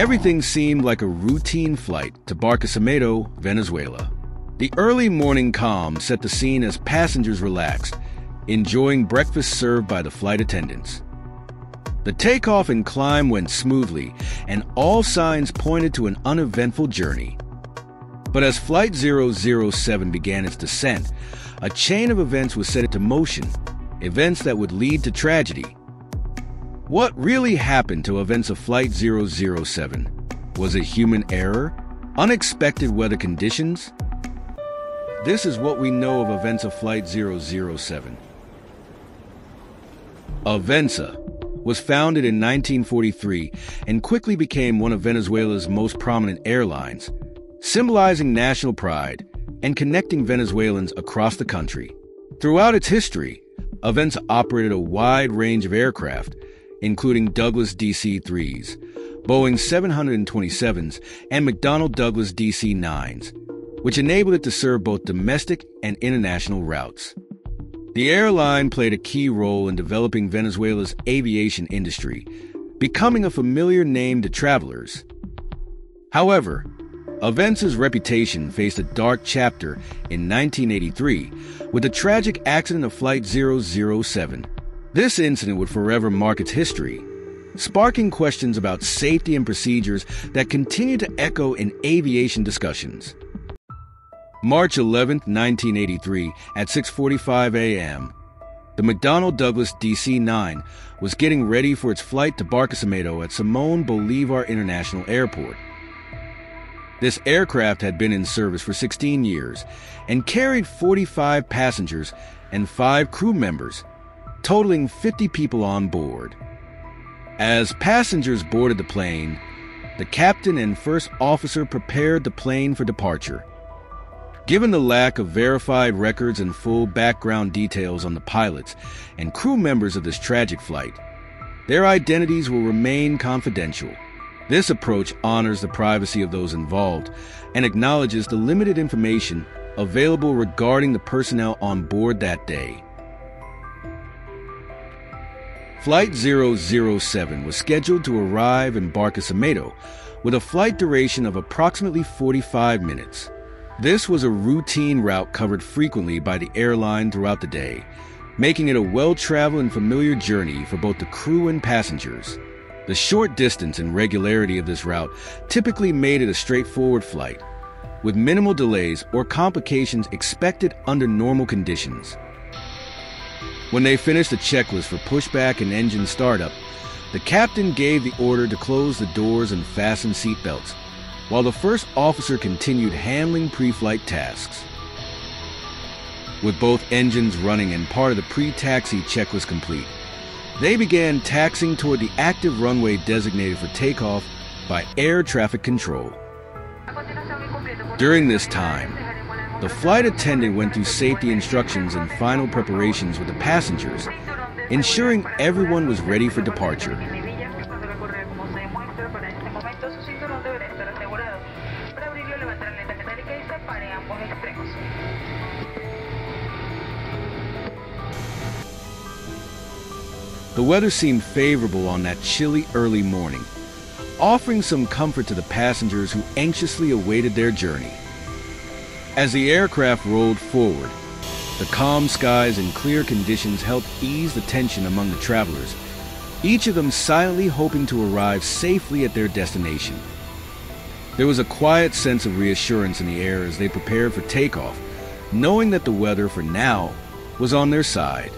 Everything seemed like a routine flight to Barquisimeto, Venezuela. The early morning calm set the scene as passengers relaxed, enjoying breakfast served by the flight attendants. The takeoff and climb went smoothly, and all signs pointed to an uneventful journey. But as Flight 007 began its descent, a chain of events was set into motion, events that would lead to tragedy. What really happened to events of Flight 007? Was it human error? Unexpected weather conditions? This is what we know of events of Flight 007. Avensa was founded in 1943 and quickly became one of Venezuela's most prominent airlines, symbolizing national pride and connecting Venezuelans across the country. Throughout its history, Avensa operated a wide range of aircraft, including Douglas DC 3s, Boeing 727s, and McDonnell Douglas DC 9s, which enabled it to serve both domestic and international routes. The airline played a key role in developing Venezuela's aviation industry, becoming a familiar name to travelers. However, Avensa's reputation faced a dark chapter in 1983 with the tragic accident of Flight 007. This incident would forever mark its history, sparking questions about safety and procedures that continue to echo in aviation discussions. March 11, 1983, at 6:45 a.m., the McDonnell Douglas DC-9 was getting ready for its flight to Barquisimeto at Simon Bolivar International Airport. This aircraft had been in service for 16 years and carried 45 passengers and 5 crew members, totaling 50 people on board. As passengers boarded the plane, the captain and first officer prepared the plane for departure. Given the lack of verified records and full background details on the pilots and crew members of this tragic flight, their identities will remain confidential. This approach honors the privacy of those involved and acknowledges the limited information available regarding the personnel on board that day. Flight 007 was scheduled to arrive in Barquisimeto with a flight duration of approximately 45 minutes. This was a routine route covered frequently by the airline throughout the day, making it a well traveled and familiar journey for both the crew and passengers. The short distance and regularity of this route typically made it a straightforward flight, with minimal delays or complications expected under normal conditions. When they finished the checklist for pushback and engine startup, the captain gave the order to close the doors and fasten seatbelts, while the first officer continued handling pre flight tasks. With both engines running and part of the pre taxi checklist complete, they began taxing toward the active runway designated for takeoff by air traffic control. During this time, the flight attendant went through safety instructions and final preparations with the passengers, ensuring everyone was ready for departure. The weather seemed favorable on that chilly early morning, offering some comfort to the passengers who anxiously awaited their journey. As the aircraft rolled forward, the calm skies and clear conditions helped ease the tension among the travelers, each of them silently hoping to arrive safely at their destination. There was a quiet sense of reassurance in the air as they prepared for takeoff, knowing that the weather, for now, was on their side.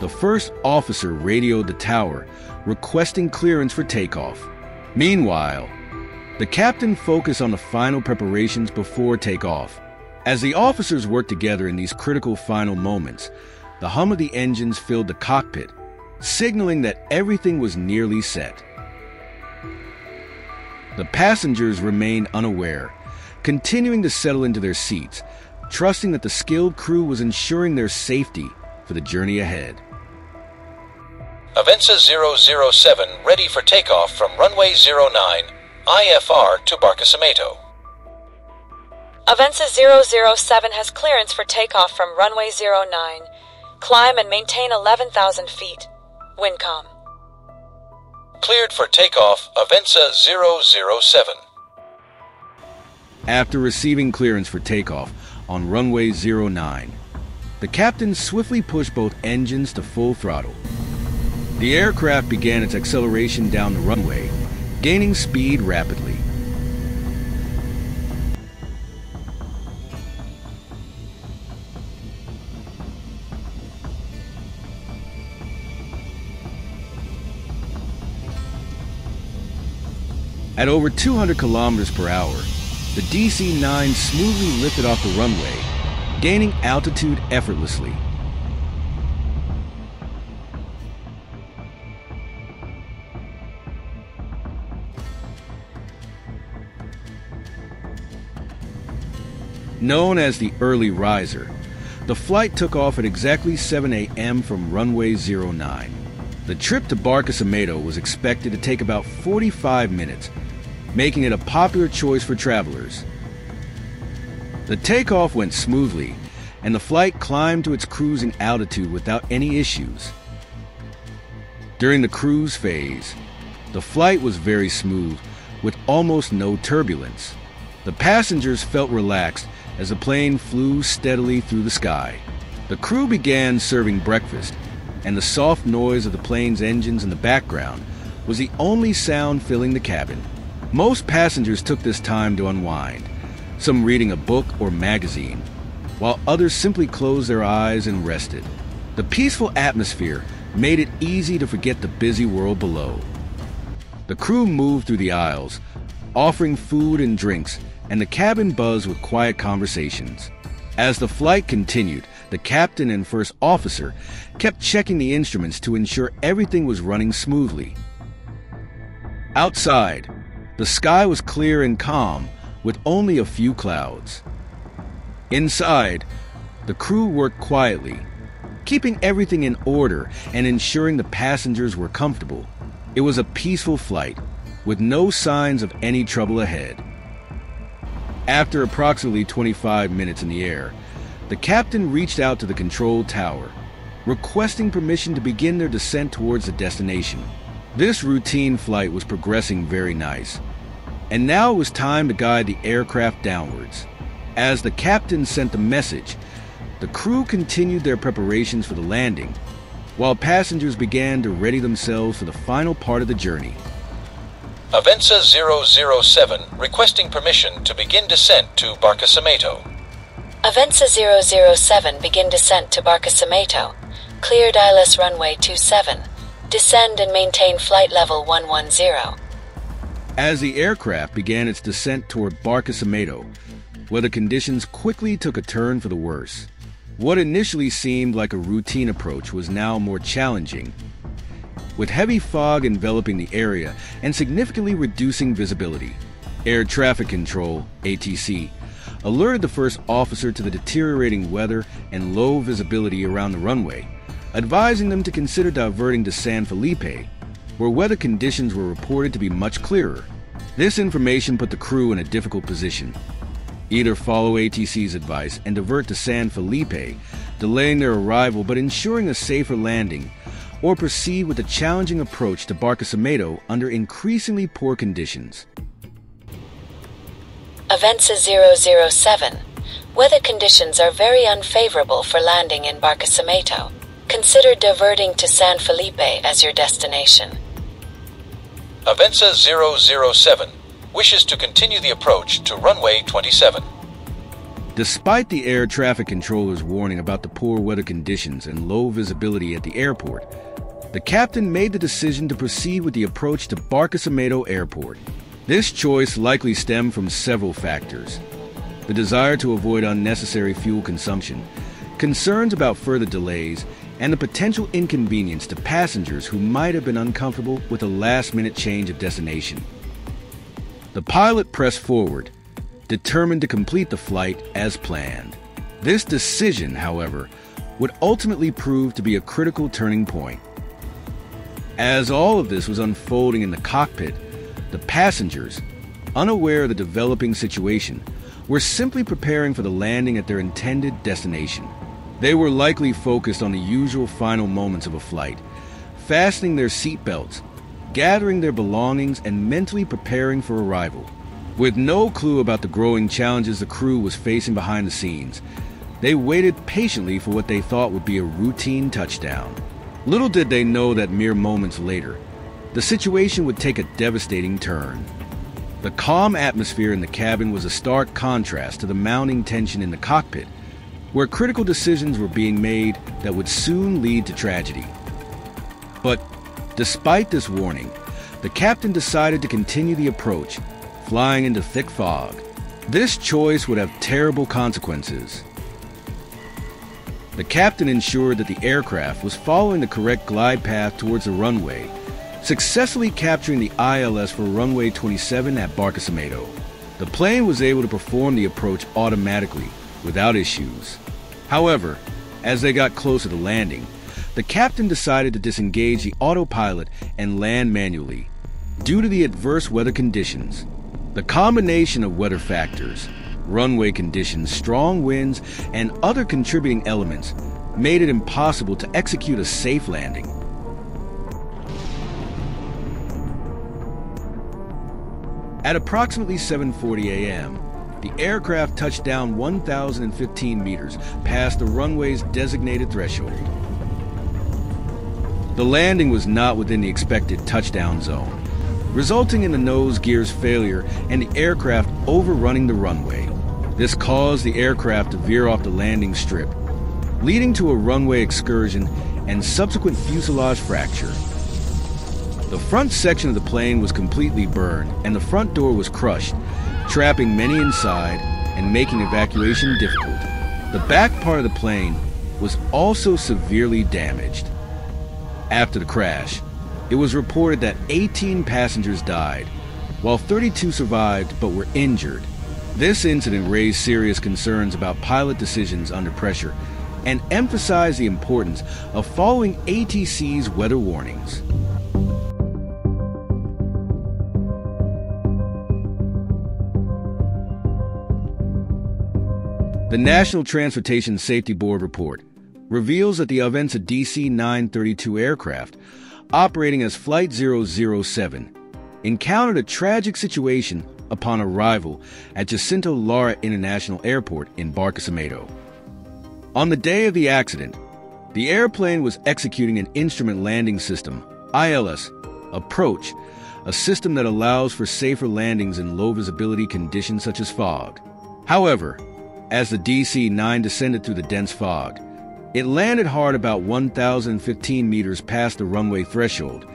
The first officer radioed the tower, requesting clearance for takeoff. Meanwhile, the captain focused on the final preparations before takeoff. As the officers worked together in these critical final moments, the hum of the engines filled the cockpit, signaling that everything was nearly set. The passengers remained unaware, continuing to settle into their seats, trusting that the skilled crew was ensuring their safety for the journey ahead. Avensa 007 ready for takeoff from runway 09, IFR to Barquisimeto. Avensa 007 has clearance for takeoff from runway 09. Climb and maintain 11,000 feet. Windcom. Cleared for takeoff, Avensa 007. After receiving clearance for takeoff on runway 09, the captain swiftly pushed both engines to full throttle. The aircraft began its acceleration down the runway, gaining speed rapidly. At over 200 kilometers per hour, the DC 9 smoothly lifted off the runway, gaining altitude effortlessly. Known as the early riser, the flight took off at exactly 7 a.m. from runway 09. The trip to Barquisimeto was expected to take about 45 minutes, making it a popular choice for travelers. The takeoff went smoothly, and the flight climbed to its cruising altitude without any issues. During the cruise phase, the flight was very smooth, with almost no turbulence. The passengers felt relaxed as the plane flew steadily through the sky. The crew began serving breakfast, and the soft noise of the plane's engines in the background was the only sound filling the cabin. Most passengers took this time to unwind, some reading a book or magazine, while others simply closed their eyes and rested. The peaceful atmosphere made it easy to forget the busy world below. The crew moved through the aisles, offering food and drinks, and the cabin buzzed with quiet conversations. As the flight continued, the captain and first officer kept checking the instruments to ensure everything was running smoothly. Outside, the sky was clear and calm, with only a few clouds. Inside, the crew worked quietly, keeping everything in order and ensuring the passengers were comfortable. It was a peaceful flight, with no signs of any trouble ahead. After approximately 25 minutes in the air, the captain reached out to the control tower, requesting permission to begin their descent towards the destination. This routine flight was progressing very nice, and now it was time to guide the aircraft downwards. As the captain sent the message, the crew continued their preparations for the landing, while passengers began to ready themselves for the final part of the journey. Avensa 007 requesting permission to begin descent to Barquisimeto. Avensa 007 begin descent to Barquisimeto. Clear ILS runway 27. Descend and maintain flight level 110. As the aircraft began its descent toward Barquisimeto, weather conditions quickly took a turn for the worse. What initially seemed like a routine approach was now more challenging, with heavy fog enveloping the area and significantly reducing visibility. Air Traffic Control, ATC, alerted the first officer to the deteriorating weather and low visibility around the runway, advising them to consider diverting to San Felipe, where weather conditions were reported to be much clearer. This information put the crew in a difficult position. Either follow ATC's advice and divert to San Felipe, delaying their arrival but ensuring a safer landing, or proceed with a challenging approach to Barquisimeto under increasingly poor conditions. Avensa 007. Weather conditions are very unfavorable for landing in Barquisimeto. Consider diverting to San Felipe as your destination. Avensa 007 wishes to continue the approach to runway 27. Despite the air traffic controller's warning about the poor weather conditions and low visibility at the airport, the captain made the decision to proceed with the approach to Barquisimeto Airport. This choice likely stemmed from several factors the desire to avoid unnecessary fuel consumption, concerns about further delays, and the potential inconvenience to passengers who might have been uncomfortable with a last minute change of destination. The pilot pressed forward, determined to complete the flight as planned. This decision, however, would ultimately prove to be a critical turning point. As all of this was unfolding in the cockpit, the passengers, unaware of the developing situation, were simply preparing for the landing at their intended destination. They were likely focused on the usual final moments of a flight, fastening their seatbelts, gathering their belongings and mentally preparing for arrival. With no clue about the growing challenges the crew was facing behind the scenes, they waited patiently for what they thought would be a routine touchdown. Little did they know that mere moments later, the situation would take a devastating turn. The calm atmosphere in the cabin was a stark contrast to the mounting tension in the cockpit, where critical decisions were being made that would soon lead to tragedy. But despite this warning, the captain decided to continue the approach, flying into thick fog. This choice would have terrible consequences. The captain ensured that the aircraft was following the correct glide path towards the runway, successfully capturing the ILS for runway 27 at Barquisimeto. The plane was able to perform the approach automatically, without issues. However, as they got closer to landing, the captain decided to disengage the autopilot and land manually. Due to the adverse weather conditions, the combination of weather factors, runway conditions, strong winds, and other contributing elements made it impossible to execute a safe landing. At approximately 7:40 a.m., the aircraft touched down 1,015 meters past the runway's designated threshold. The landing was not within the expected touchdown zone, resulting in the nose gear's failure and the aircraft overrunning the runway. This caused the aircraft to veer off the landing strip, leading to a runway excursion and subsequent fuselage fracture. The front section of the plane was completely burned and the front door was crushed, trapping many inside and making evacuation difficult. The back part of the plane was also severely damaged. After the crash, it was reported that 18 passengers died, while 32 survived but were injured. This incident raised serious concerns about pilot decisions under pressure and emphasized the importance of following ATC's weather warnings. The National Transportation Safety Board report reveals that the events Avensa DC 932 aircraft operating as Flight 007, encountered a tragic situation upon arrival at Jacinto Lara International Airport in Barquisimeto. On the day of the accident, the airplane was executing an instrument landing system, ILS, approach, a system that allows for safer landings in low visibility conditions such as fog. However, as the DC 9 descended through the dense fog, it landed hard about 1,015 meters past the runway threshold,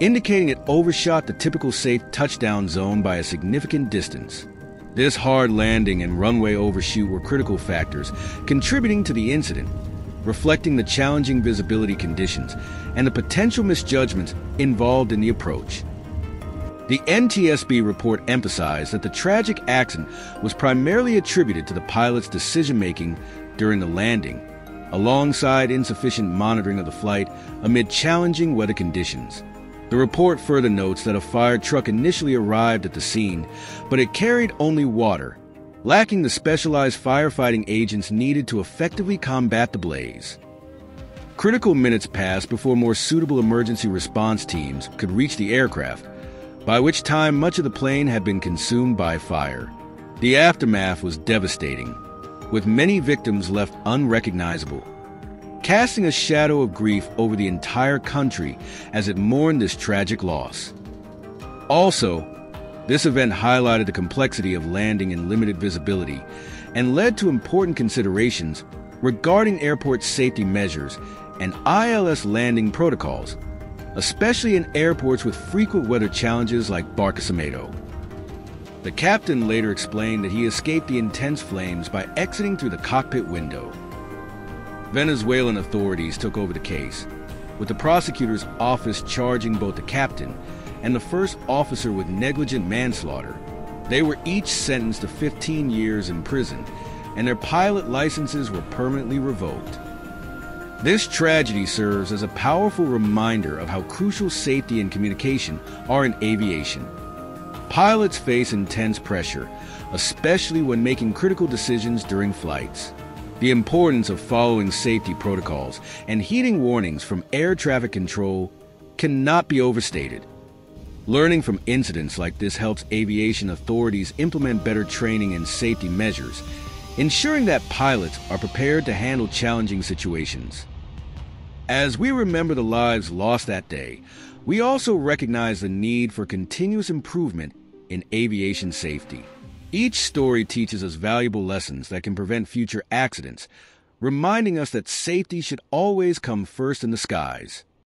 indicating it overshot the typical safe touchdown zone by a significant distance. This hard landing and runway overshoot were critical factors contributing to the incident, reflecting the challenging visibility conditions and the potential misjudgments involved in the approach. The NTSB report emphasized that the tragic accident was primarily attributed to the pilot's decision making during the landing alongside insufficient monitoring of the flight amid challenging weather conditions. The report further notes that a fire truck initially arrived at the scene, but it carried only water, lacking the specialized firefighting agents needed to effectively combat the blaze. Critical minutes passed before more suitable emergency response teams could reach the aircraft, by which time much of the plane had been consumed by fire. The aftermath was devastating, with many victims left unrecognizable, casting a shadow of grief over the entire country as it mourned this tragic loss. Also, this event highlighted the complexity of landing in limited visibility and led to important considerations regarding airport safety measures and ILS landing protocols, especially in airports with frequent weather challenges like Barquisimeto. The captain later explained that he escaped the intense flames by exiting through the cockpit window. Venezuelan authorities took over the case, with the prosecutor's office charging both the captain and the first officer with negligent manslaughter. They were each sentenced to 15 years in prison, and their pilot licenses were permanently revoked. This tragedy serves as a powerful reminder of how crucial safety and communication are in aviation. Pilots face intense pressure, especially when making critical decisions during flights. The importance of following safety protocols and heeding warnings from air traffic control cannot be overstated. Learning from incidents like this helps aviation authorities implement better training and safety measures, ensuring that pilots are prepared to handle challenging situations. As we remember the lives lost that day, we also recognize the need for continuous improvement in aviation safety. Each story teaches us valuable lessons that can prevent future accidents, reminding us that safety should always come first in the skies.